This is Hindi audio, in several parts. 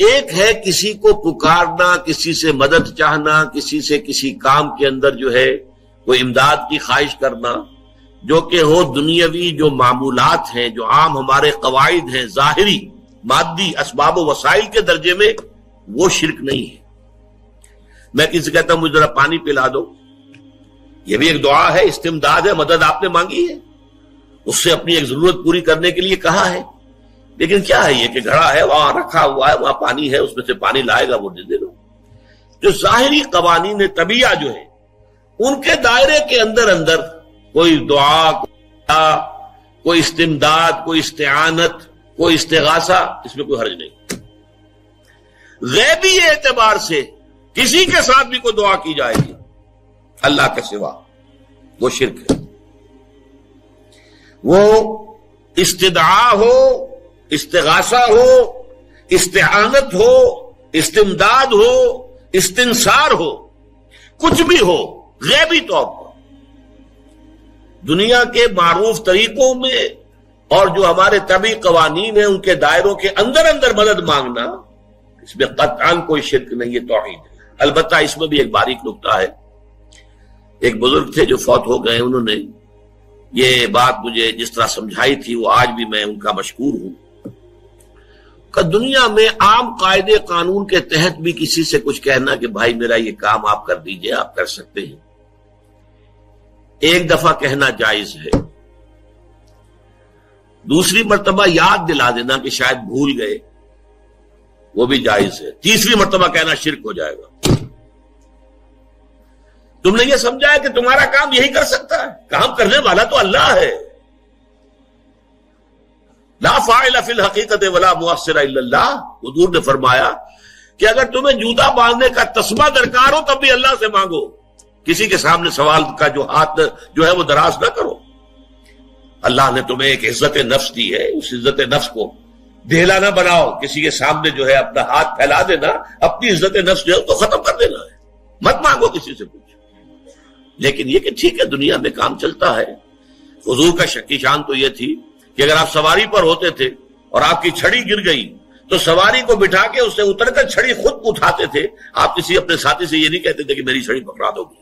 एक है किसी को पुकारना, किसी से मदद चाहना, किसी से किसी काम के अंदर जो है कोई इमदाद की ख्वाहिश करना, जो कि हो दुनियावी जो मामूलात हैं, जो आम हमारे कवायद हैं, जाहिरी, मादी इसबाब वसाइल के दर्जे में वो शिरक नहीं है। मैं किसी कहता हूँ, मुझे जरा पानी पिला दो। ये भी एक दुआ है, इस्तेमदाद है, मदद आपने मांगी है। उससे अपनी एक ज़रूरत पूरी करने के लिए कहा है। लेकिन क्या है ये कि घड़ा है, वहाँ रखा हुआ है, वहाँ पानी है, उसमें से पानी लाएगा वो दे दो जो जाहिरी कवानी ने तबिया जो है, उनके दायरे के अंदर अंदर कोई दुआ कोई इस्तेमदाद, कोई इस्तेआनत, कोई इस्तेगासा, इसमें कोई हर्ज नहीं। गैबी एतबार से किसी के साथ भी कोई दुआ की जाएगी, अल्लाह के सिवा, वो शिरक है। वो इस्तदा हो इस्तेगासा हो इस्तेहानत हो, इस्तेमदाद हो, इस्तिनसार हो, कुछ भी हो, गैबी तौर पर। दुनिया के मारूफ तरीकों में और जो हमारे तभी कवानीन है, उनके दायरों के अंदर अंदर मदद मांगना, इसमें कतान कोई शिरक नहीं है, तोहिद अलबत्ता इसमें भी एक बारीक नुकता है। एक बुज़ुर्ग थे जो फौत हो गए, उन्होंने ये बात मुझे जिस तरह समझाई थी, वो आज भी मैं उनका मशहूर हूँ। का दुनिया में आम कायदे कानून के तहत भी किसी से कुछ कहना कि भाई मेरा ये काम आप कर दीजिए, आप कर सकते हैं। एक दफ़ा कहना जायज़ है। दूसरी मरतबा याद दिला देना कि शायद भूल गए, वो भी जायज़ है। तीसरी मरतबा कहना शिरक हो जाएगा। तुमने ये समझा है कि तुम्हारा काम यही कर सकता है। काम करने वाला तो अल्लाह है। फिल हकीकत वला मुआसर हजूर ने फरमाया कि अगर तुम्हें जूता बांधने का तस्मा दरकार हो, तब भी अल्लाह से मांगो। किसी के सामने सवाल का जो हाथ जो है वो दराज ना करो। अल्लाह ने तुम्हें एक इज़्ज़त नफ्स दी है, उस इज़्ज़त नफ्स को ढेला ना बनाओ। किसी के सामने जो है अपना हाथ फैला देना, अपनी इज़्ज़त नफ्स जो है तो खत्म कर देना है। मत मांगो किसी से कुछ। लेकिन ये कि ठीक है, दुनिया में काम चलता है। हजूर का शक्की शान तो यह थी कि अगर आप सवारी पर होते थे और आपकी छड़ी गिर गई तो सवारी को बिठा के उससे उतरकर छड़ी खुद उठाते थे। आप किसी अपने साथी से ये नहीं कहते थे कि मेरी छड़ी पकड़ा दोगी।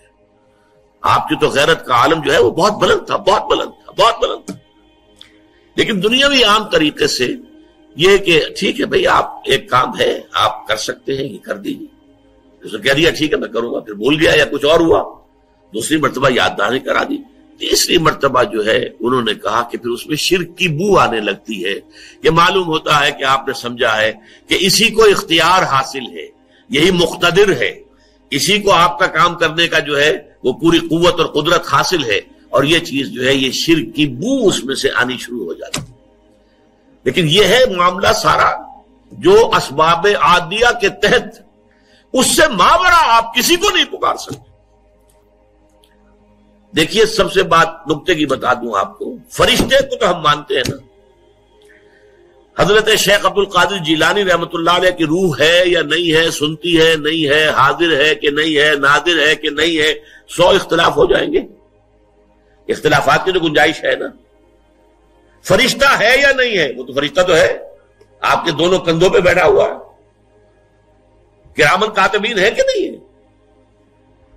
आपकी तो गैरत का आलम जो है वो बहुत बुलंद था, बहुत बुलंद था, बहुत बुलंद था। लेकिन दुनियावी आम तरीके से ये कि ठीक है भाई, आप एक काम है, आप कर सकते हैं, ये कर दीजिए। उसने कह दिया, ठीक है, मैं करूँगा, फिर भूल गया या कुछ और हुआ। दूसरी मरतबा याददानी करा दी। तीसरी मरतबा जो है, उन्होंने कहा कि फिर उसमें शिरक की बू आने लगती है। ये मालूम होता है कि आपने समझा है कि इसी को इख्तियार हासिल है, यही मुख्तदिर है। इसी को आपका काम करने का जो है, वो पूरी कुत और कुदरत हासिल है और ये चीज़ जो है, ये शिर की बू उसमें से आनी शुरू हो जाती है। लेकिन यह है मामला सारा जो असबाब आदिया के तहत, उससे मावरा आप किसी को नहीं पुकार सकते। देखिए, सबसे बात नुकते की बता दूँ आपको। फरिश्ते को तो हम मानते हैं ना। हज़रत शेख अब्दुल कादिर जिलानी रहमत की रूह है या नहीं है, सुनती है, नहीं है, हाजिर है कि नहीं है नादिर है कि नहीं है, सौ इख्तलाफ हो जाएँगे। इख्तलाफात की तो गुंजाइश है ना। फरिश्ता है या नहीं है? वो तो फरिश्ता तो है। आपके दोनों कंधों पे बैठा हुआ है। किरामन कातबीन है कि नहीं है?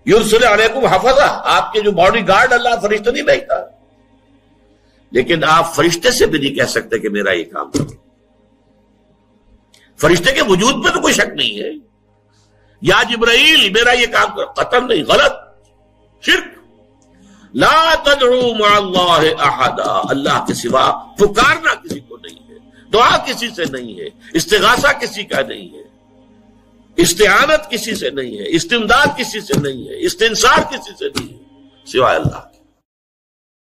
यूरसल अलैकुम हफजा। आपके जो बॉडी गार्ड अल्लाह फरिश्ते नहीं भेजता। लेकिन आप फरिश्ते से भी नहीं कह सकते कि मेरा ये काम करो। फरिश्ते के वजूद में तो कोई शक नहीं है। या जिब्राइल, मेरा ये काम कर। कतम नहीं, गलत। शिरक। ला अहदा। अल्लाह के सिवा पुकारना किसी को नहीं है। दुआ किसी से नहीं है। इस्तेगासा किसी का नहीं है। इस्तेआनत किसी से नहीं है, इस्तेमदाद किसी से नहीं है इस्तेंसार किसी से नहीं है, सिवाय अल्लाह